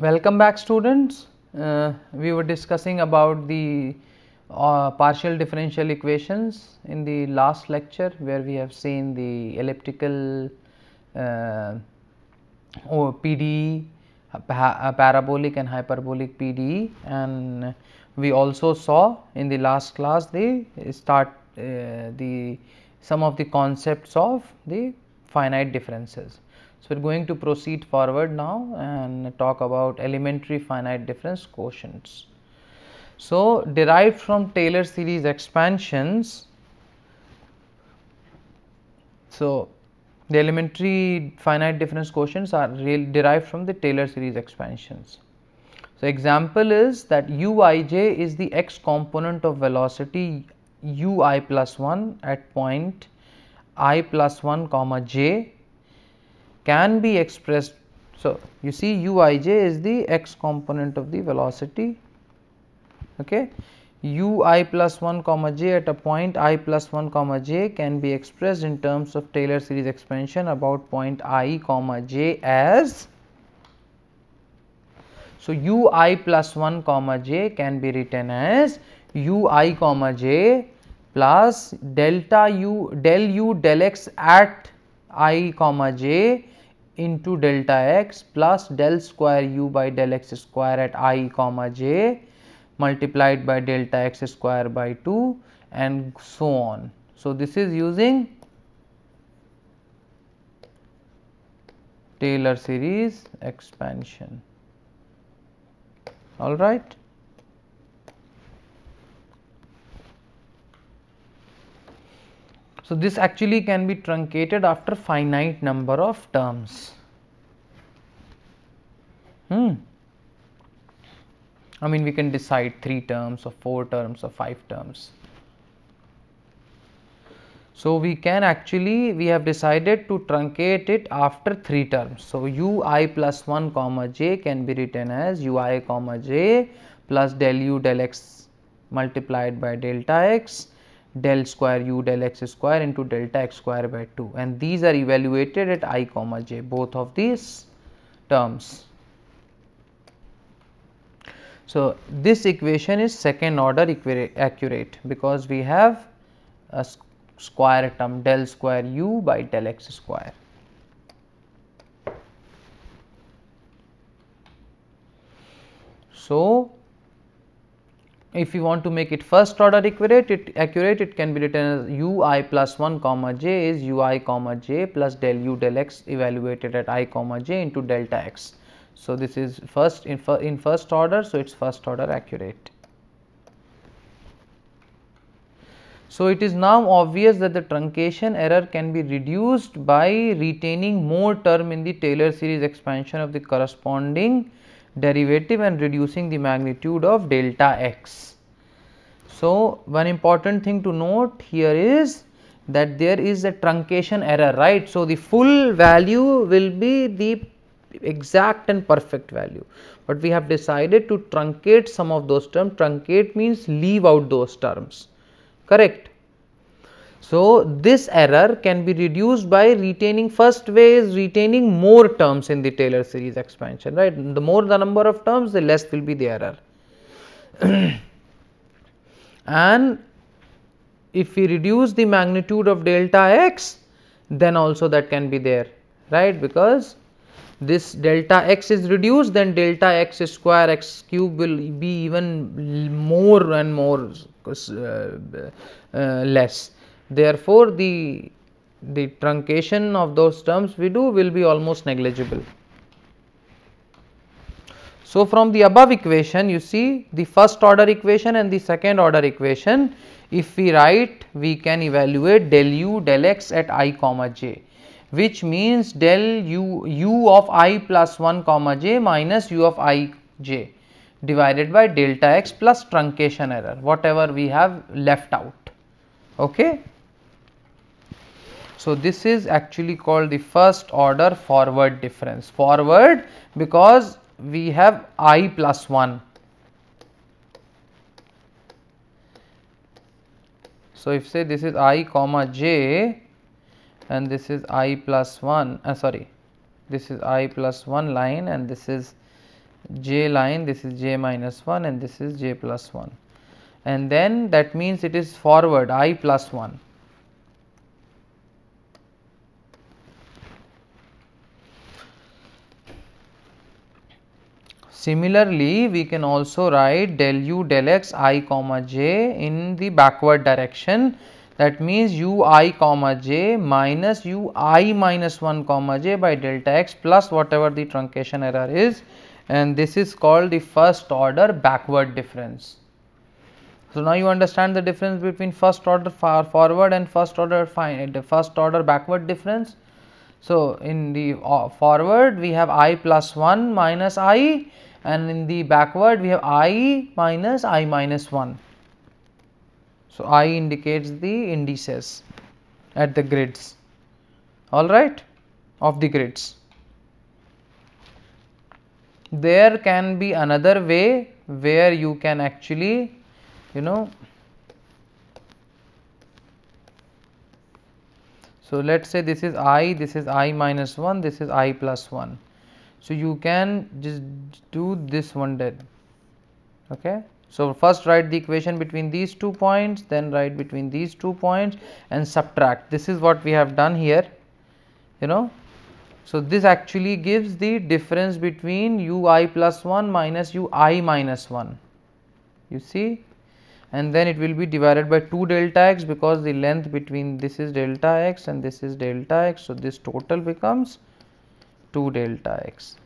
Welcome back students. Uh, we were discussing about the uh, partial differential equations in the last lecture where we have seen the elliptical uh, or PDE, parabolic and hyperbolic PDE and we also saw in the last class the start uh, the some of the concepts of the finite differences. So, we are going to proceed forward now and talk about elementary finite difference quotients. So, derived from Taylor series expansions, so the elementary finite difference quotients are derived from the Taylor series expansions. So, example is that uij is the x component of velocity ui plus 1 at point i plus 1 comma j can be expressed. So, you see uij is the x component of the velocity okay ui plus 1 comma j at a point i plus 1 comma j can be expressed in terms of Taylor series expansion about point i comma j as so ui plus 1 comma j can be written as ui comma j plus delta u del u del x at i comma j into delta x plus del square u by del x square at i comma j multiplied by delta x square by 2 and so on. So, this is using Taylor series expansion all right. So, this actually can be truncated after finite number of terms. Hmm. I mean we can decide 3 terms or 4 terms or 5 terms. So, we can actually we have decided to truncate it after 3 terms. So, ui plus 1 comma j can be written as ui comma j plus del u del x multiplied by delta x del square u del x square into delta x square by 2 and these are evaluated at i comma j both of these terms. So, this equation is second order accurate because we have a square term del square u by del x square. So, if you want to make it first order accurate it accurate it can be written as ui plus 1 comma j is ui comma j plus del u del x evaluated at i comma j into delta x. So, this is first in, in first order so it is first order accurate. So, it is now obvious that the truncation error can be reduced by retaining more term in the Taylor series expansion of the corresponding derivative and reducing the magnitude of delta x. So, one important thing to note here is that there is a truncation error right. So, the full value will be the exact and perfect value, but we have decided to truncate some of those terms truncate means leave out those terms correct. So, this error can be reduced by retaining first way is retaining more terms in the Taylor series expansion right? The more the number of terms the less will be the error. And if we reduce the magnitude of delta x then also that can be there right? Because this delta x is reduced then delta x square x cube will be even more and more uh, uh, less therefore the the truncation of those terms we do will be almost negligible. So from the above equation you see the first order equation and the second order equation. If we write we can evaluate del u del x at i comma j which means del u u of i plus 1 comma j minus u of i j divided by delta x plus truncation error whatever we have left out. Okay so this is actually called the first order forward difference. Forward because we have i plus 1 so if say this is i comma j and this is i plus 1 uh, sorry this is i plus 1 line and this is j line this is j minus 1 and this is j plus 1 and then that means it is forward i plus 1 Similarly, we can also write del u del x i comma j in the backward direction that means u i comma j minus u i minus 1 comma j by delta x plus whatever the truncation error is and this is called the first order backward difference. So, now you understand the difference between first order far forward and first order fine the first order backward difference. So, in the uh, forward we have i plus 1 minus i and in the backward we have i minus i minus 1. So, i indicates the indices at the grids alright of the grids. There can be another way where you can actually you know so let us say this is i this is i minus 1 this is i plus 1 so you can just do this one dead okay? So first write the equation between these two points then write between these two points and subtract. This is what we have done here you know? So this actually gives the difference between ui plus 1 minus ui minus 1 you see? And then it will be divided by 2 delta x because the length between this is delta x and this is delta x. So this total becomes 2 delta x.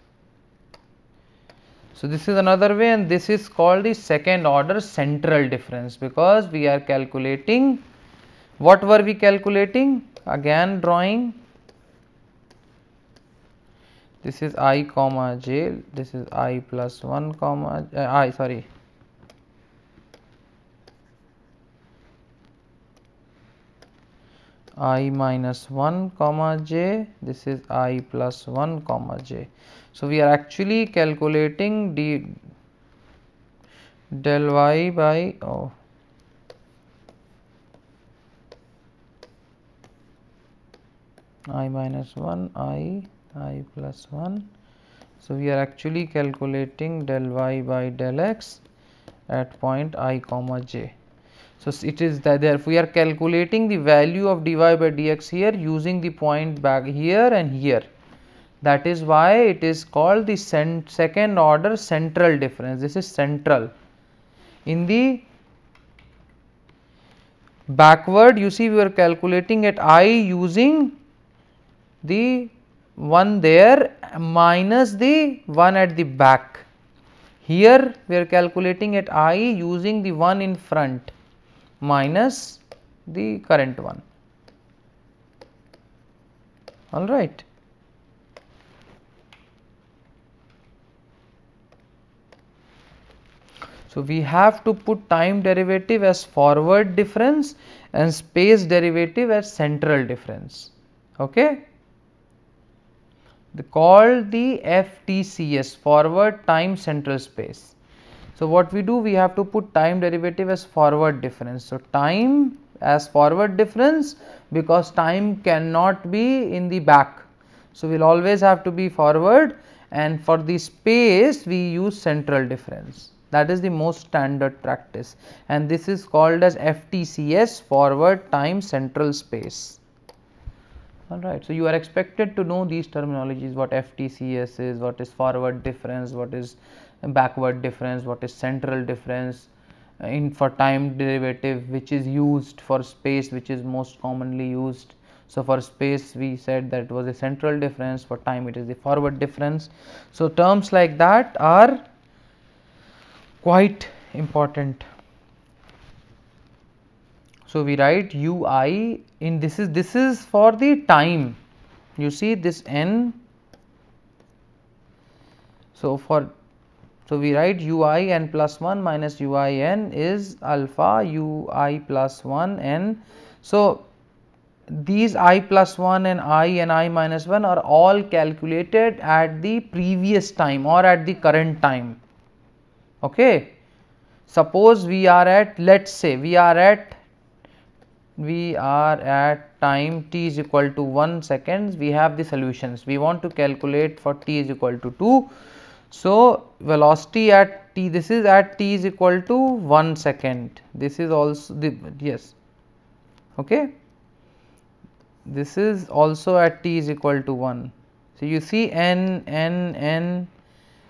So, this is another way and this is called the second order central difference because we are calculating what were we calculating again drawing this is i comma j this is i plus 1 comma uh, i sorry i minus 1 comma j this is i plus 1 comma j. So, we are actually calculating d del y by oh, i minus 1 i i plus 1. So, we are actually calculating del y by del x at point i comma j. So, it is that therefore, we are calculating the value of dy by dx here using the point back here and here. That is why it is called the second order central difference. This is central. In the backward, you see we are calculating at i using the one there minus the one at the back. Here we are calculating at i using the one in front minus the current one all right. So, we have to put time derivative as forward difference and space derivative as central difference. Okay. They called the FTCS forward time central space. So, what we do we have to put time derivative as forward difference. So, time as forward difference because time cannot be in the back. So, we will always have to be forward and for the space we use central difference that is the most standard practice and this is called as FTCS forward time central space alright. So, you are expected to know these terminologies what FTCS is, what is forward difference, what is backward difference, what is central difference uh, in for time derivative which is used for space which is most commonly used. So, for space we said that was a central difference for time it is the forward difference. So, terms like that are quite important. So, we write ui in this is this is for the time you see this n. So, for so, we write u i n plus 1 minus u i n is alpha u i plus 1 n. So, these i plus 1 and i and i minus 1 are all calculated at the previous time or at the current time. Okay. Suppose we are at let us say we are at we are at time t is equal to 1 seconds we have the solutions we want to calculate for t is equal to 2 So, velocity at t this is at t is equal to 1 second. This is also the yes. Okay? This is also at t is equal to 1 so you see n n n.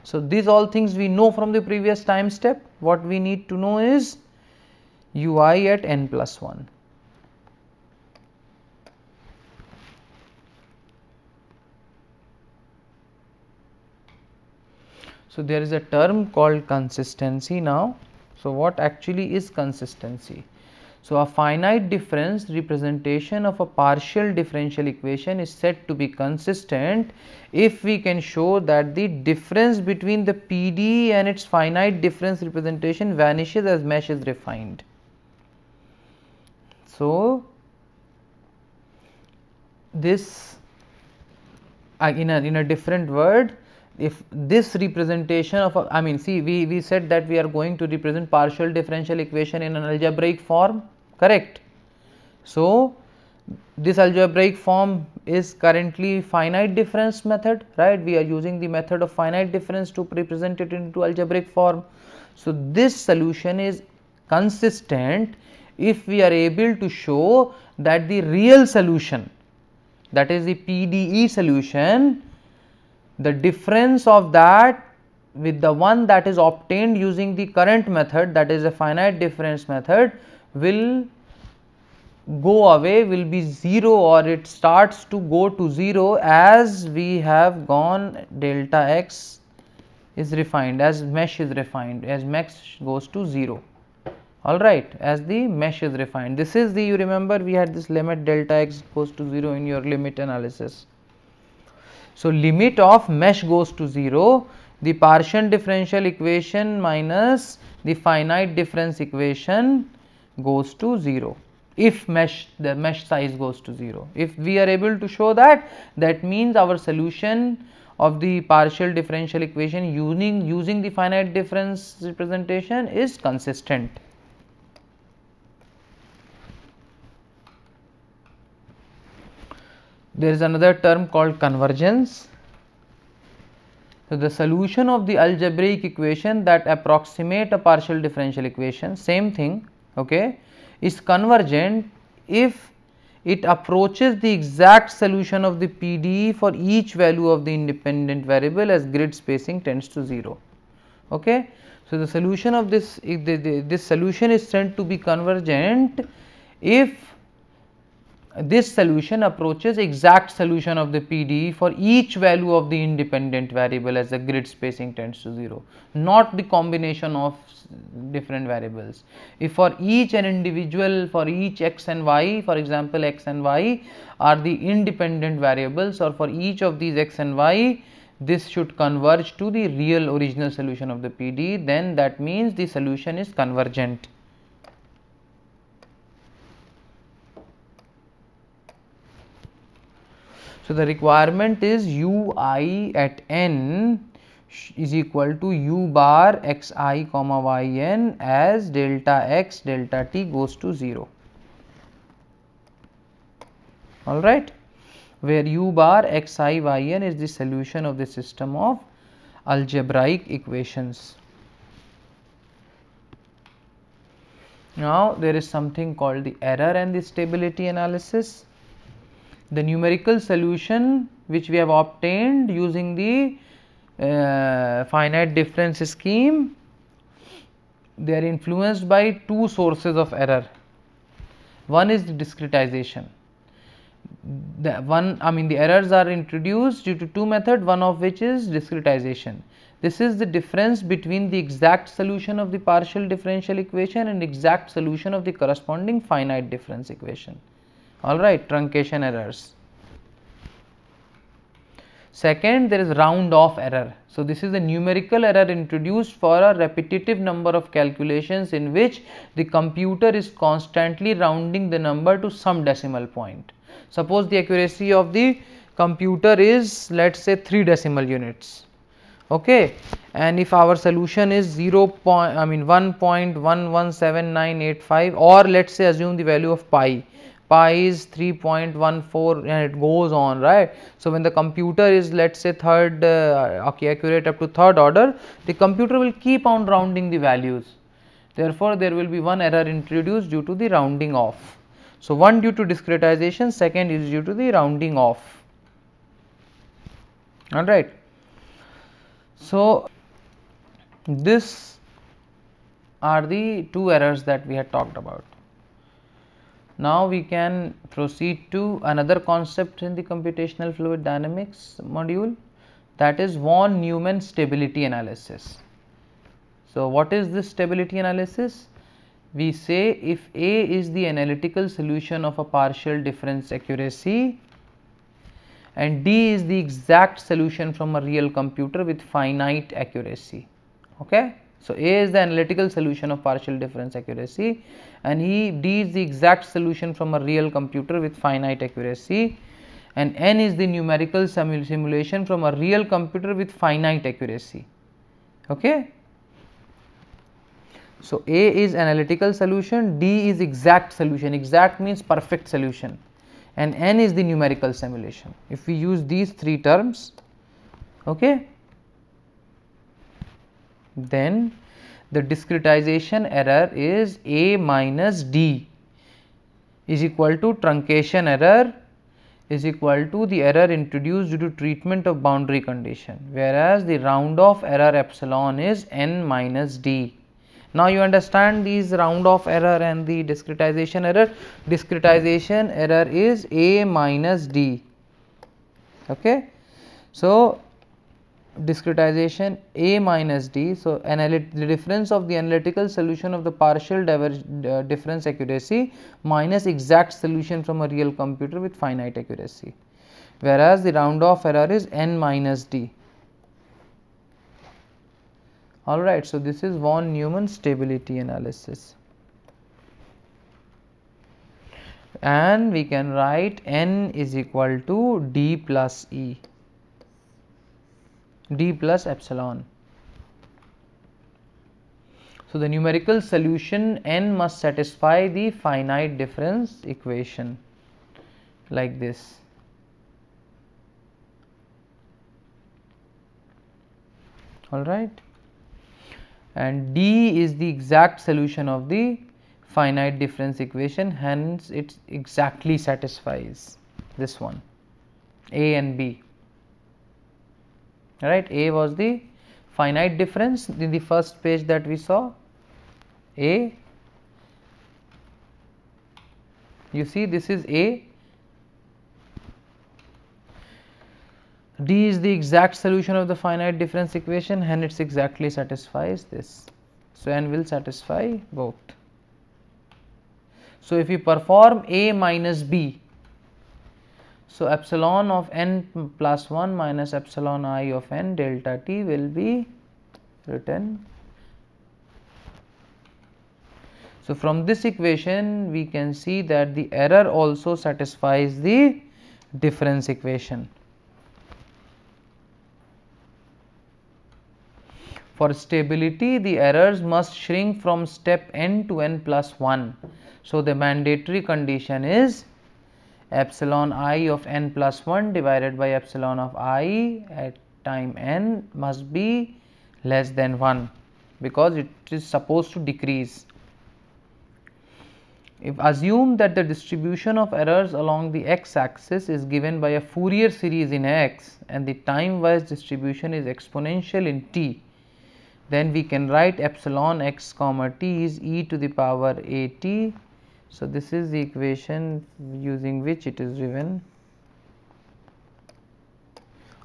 So these all things we know from the previous time step. What we need to know is ui at n plus 1 So, there is a term called consistency now. So, what actually is consistency? So, a finite difference representation of a partial differential equation is said to be consistent if we can show that the difference between the PD and its finite difference representation vanishes as mesh is refined. So, this uh, in, a, in a different word if this representation of a, I mean see we, we said that we are going to represent partial differential equation in an algebraic form correct. So, this algebraic form is currently finite difference method right we are using the method of finite difference to represent it into algebraic form. So, this solution is consistent if we are able to show that the real solution that is the PDE solution the difference of that with the one that is obtained using the current method that is a finite difference method will go away will be 0 or it starts to go to 0 as we have gone delta x is refined as mesh is refined as mesh goes to 0 all right as the mesh is refined. This is the you remember we had this limit delta x goes to 0 in your limit analysis so, limit of mesh goes to 0, the partial differential equation minus the finite difference equation goes to 0 if mesh the mesh size goes to 0. If we are able to show that that means our solution of the partial differential equation using using the finite difference representation is consistent. There is another term called convergence. So, the solution of the algebraic equation that approximate a partial differential equation same thing okay, is convergent if it approaches the exact solution of the PDE for each value of the independent variable as grid spacing tends to 0. Okay. So, the solution of this this solution is said to be convergent if this solution approaches exact solution of the PDE for each value of the independent variable as the grid spacing tends to 0, not the combination of different variables. If for each an individual for each x and y for example x and y are the independent variables or for each of these x and y this should converge to the real original solution of the PDE then that means the solution is convergent. So, the requirement is ui at n is equal to u bar xi comma yn as delta x delta t goes to 0 alright where u bar x i y n is the solution of the system of algebraic equations. Now, there is something called the error and the stability analysis the numerical solution which we have obtained using the uh, finite difference scheme they are influenced by two sources of error. One is the discretization. The one i mean the errors are introduced due to two methods one of which is discretization. This is the difference between the exact solution of the partial differential equation and exact solution of the corresponding finite difference equation all right truncation errors. Second there is round off error. So, this is a numerical error introduced for a repetitive number of calculations in which the computer is constantly rounding the number to some decimal point. Suppose the accuracy of the computer is let us say 3 decimal units okay and if our solution is 0 point I mean 1.117985 or let us say assume the value of pi pi is 3.14 and it goes on right? So when the computer is let's say third uh, okay accurate up to third order the computer will keep on rounding the values. Therefore there will be one error introduced due to the rounding off. So one due to discretization second is due to the rounding off. All right. So this are the two errors that we had talked about now we can proceed to another concept in the computational fluid dynamics module that is von Neumann stability analysis. So, what is this stability analysis? We say if A is the analytical solution of a partial difference accuracy and D is the exact solution from a real computer with finite accuracy. Okay? So, A is the analytical solution of partial difference accuracy and he D is the exact solution from a real computer with finite accuracy and N is the numerical simulation from a real computer with finite accuracy. Okay. So, A is analytical solution, D is exact solution, exact means perfect solution and N is the numerical simulation. If we use these three terms, okay, then the discretization error is A minus D is equal to truncation error is equal to the error introduced due to treatment of boundary condition whereas the round off error epsilon is n minus d. Now you understand these round off error and the discretization error. Discretization error is a minus d. Okay. So discretization a minus d. So, the difference of the analytical solution of the partial uh, difference accuracy minus exact solution from a real computer with finite accuracy, whereas the round off error is n minus d. Alright, so this is von Neumann stability analysis. And we can write n is equal to d plus e d plus epsilon. So, the numerical solution n must satisfy the finite difference equation like this. All right. And d is the exact solution of the finite difference equation hence it exactly satisfies this one a and b right? A was the finite difference. In the first page that we saw a. You see this is a. D is the exact solution of the finite difference equation and it exactly satisfies this. So n will satisfy both. So if we perform a minus b so, epsilon of n plus 1 minus epsilon i of n delta t will be written. So, from this equation we can see that the error also satisfies the difference equation. For stability the errors must shrink from step n to n plus 1. So, the mandatory condition is epsilon i of n plus 1 divided by epsilon of i at time n must be less than 1 because it is supposed to decrease. If assume that the distribution of errors along the x axis is given by a Fourier series in x and the time wise distribution is exponential in t, then we can write epsilon x comma t is e to the power a t so, this is the equation using which it is driven.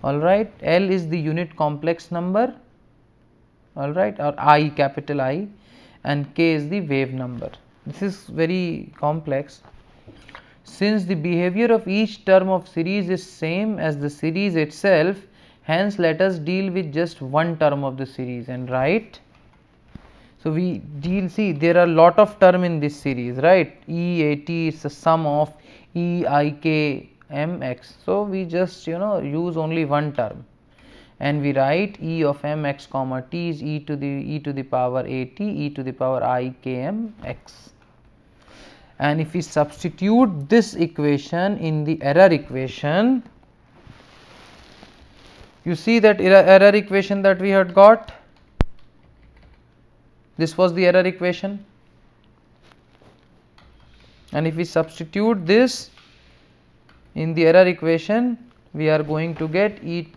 Alright L is the unit complex number. Alright or I capital I and K is the wave number. This is very complex. Since the behavior of each term of series is same as the series itself hence let us deal with just one term of the series and write so, we deal see there are lot of term in this series right? E A T is the sum of E I K M X. So, we just you know use only one term. And we write E of M x comma T is E to the E to the power A T E to the power I K M X. And if we substitute this equation in the error equation you see that error equation that we had got this was the error equation. And if we substitute this in the error equation we are going to get e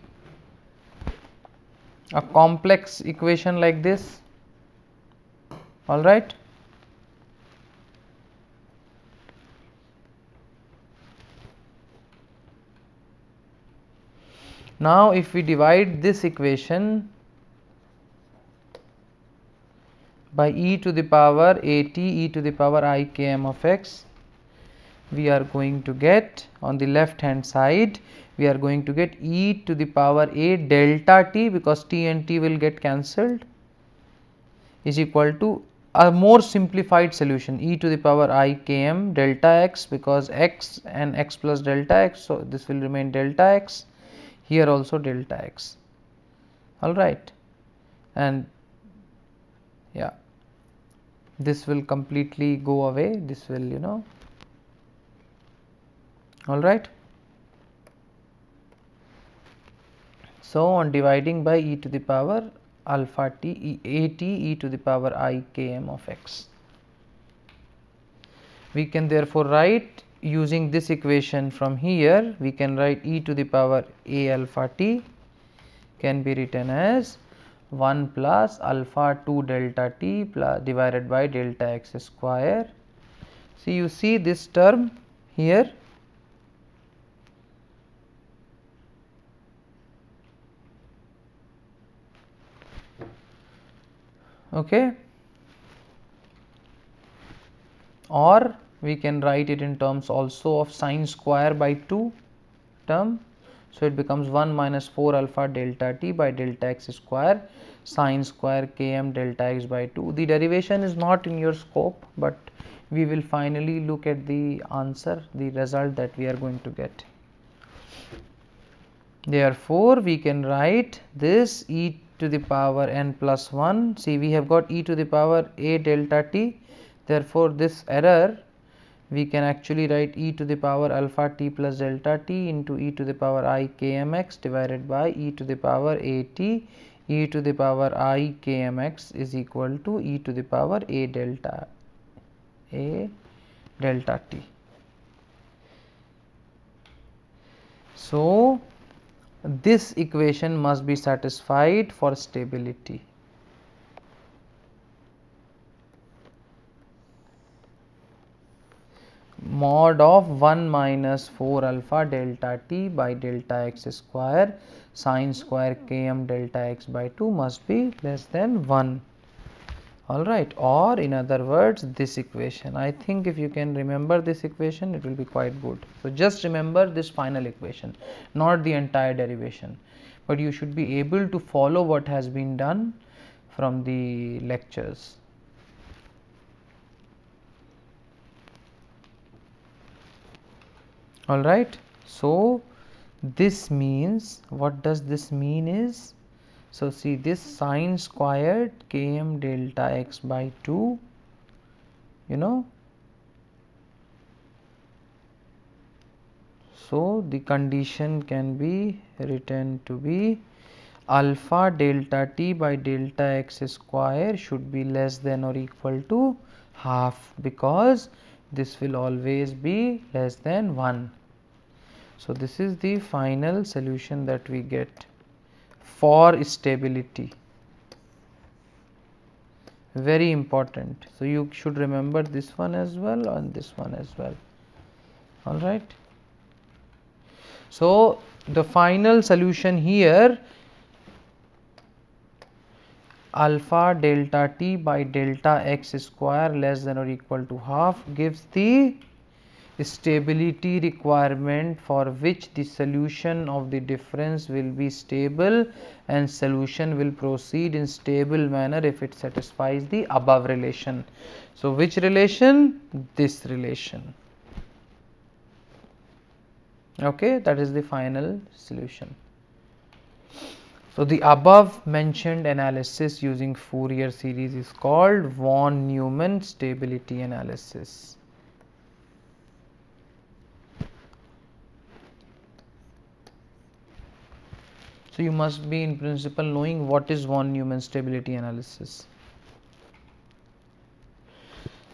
a complex equation like this. All right now if we divide this equation by e to the power a t e to the power i k m of x we are going to get on the left hand side we are going to get e to the power a delta t because t and t will get cancelled is equal to a more simplified solution e to the power i k m delta x because x and x plus delta x so this will remain delta x here also delta x all right and yeah this will completely go away. This will you know. All right. So on dividing by e to the power alpha t e, a t e to the power i k m of x. We can therefore write using this equation from here we can write e to the power a alpha t can be written as 1 plus alpha 2 delta t plus divided by delta x square. See you see this term here. Okay. Or we can write it in terms also of sine square by 2 term so, it becomes 1 minus 4 alpha delta t by delta x square sine square km delta x by 2. The derivation is not in your scope, but we will finally look at the answer, the result that we are going to get. Therefore, we can write this e to the power n plus 1. See, we have got e to the power a delta t. Therefore, this error we can actually write e to the power alpha t plus delta t into e to the power i kmx divided by e to the power a t e to the power i kmx is equal to e to the power a delta a delta t. So, this equation must be satisfied for stability. Mod of 1 minus 4 alpha delta t by delta x square sine square km delta x by 2 must be less than 1 all right or in other words this equation. I think if you can remember this equation it will be quite good. So just remember this final equation not the entire derivation. But you should be able to follow what has been done from the lectures all right so this means what does this mean is so see this sine squared km delta x by 2 you know. So the condition can be written to be alpha delta t by delta x square should be less than or equal to half because this will always be less than 1 so, this is the final solution that we get for stability very important. So, you should remember this one as well and this one as well all right. So, the final solution here alpha delta t by delta x square less than or equal to half gives the stability requirement for which the solution of the difference will be stable and solution will proceed in stable manner if it satisfies the above relation. So, which relation? This relation. Okay, that is the final solution. So, the above mentioned analysis using Fourier series is called von Neumann stability analysis. You must be in principle knowing what is von Neumann stability analysis.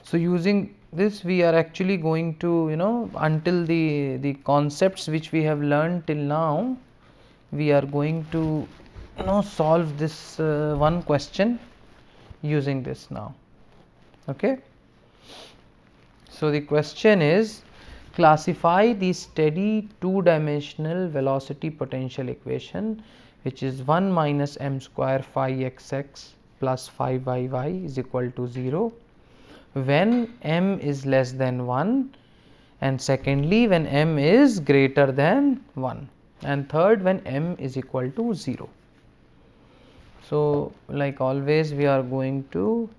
So, using this we are actually going to you know until the the concepts which we have learned till now we are going to you know solve this uh, one question using this now okay so the question is classify the steady two dimensional velocity potential equation which is 1 minus m square phi xx plus phi yy is equal to 0 when m is less than 1 and secondly when m is greater than 1 and third when m is equal to 0. So, like always we are going to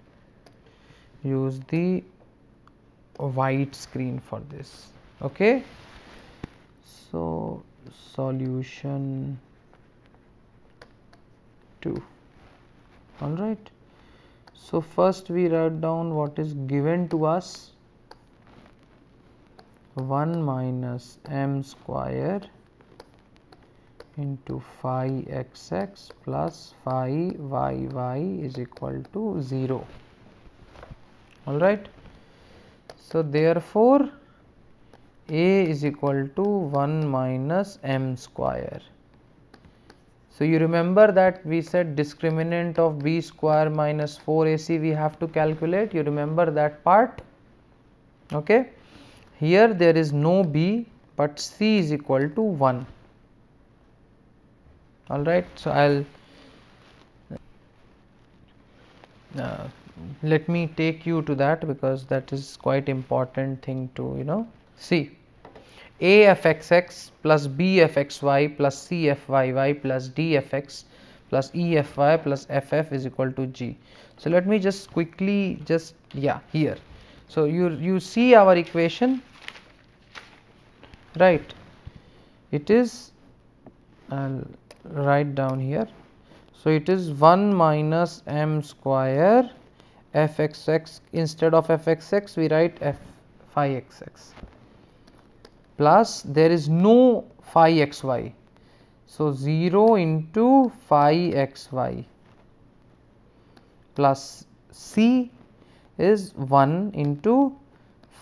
use the white screen for this. Okay. So, solution 2 all right. So, first we write down what is given to us 1 minus m square into phi xx plus phi yy is equal to 0 all right so therefore a is equal to 1 minus m square. So you remember that we said discriminant of b square minus 4ac we have to calculate. You remember that part? Okay. Here there is no b but c is equal to 1 all right. So i'll uh, let me take you to that because that is quite important thing to you know see a f x x plus b f x y plus c f y y plus d f x plus e f y plus f f is equal to g. So let me just quickly just yeah here. So you you see our equation right? It is i'll write down here. So, it is 1 minus m square f x x. Instead of f x x we write f phi x x plus there is no phi x y. So, 0 into phi x y plus c is 1 into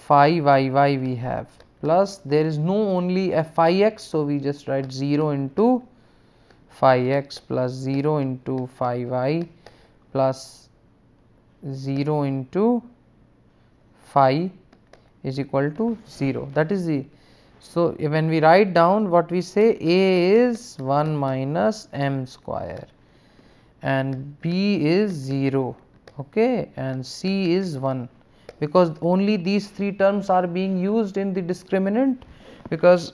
phi y y we have plus there is no only f phi x. So, we just write 0 into phi x plus 0 into phi y plus 0 into phi is equal to 0 that is the so when we write down what we say a is 1 minus m square and b is 0 okay? And c is 1 because only these three terms are being used in the discriminant because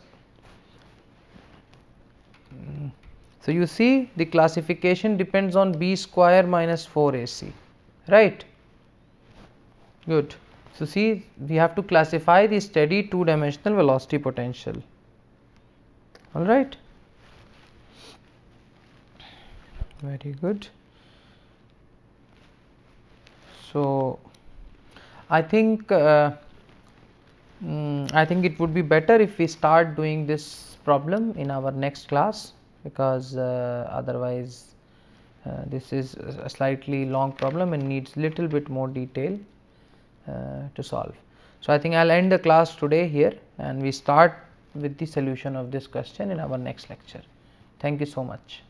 So, you see the classification depends on b square minus 4 ac right? Good. So, see we have to classify the steady two dimensional velocity potential. All right? Very good. So, I think uh, mm, I think it would be better if we start doing this problem in our next class because uh, otherwise uh, this is a slightly long problem and needs little bit more detail Uh, to solve. So, I think I will end the class today here and we start with the solution of this question in our next lecture. Thank you so much.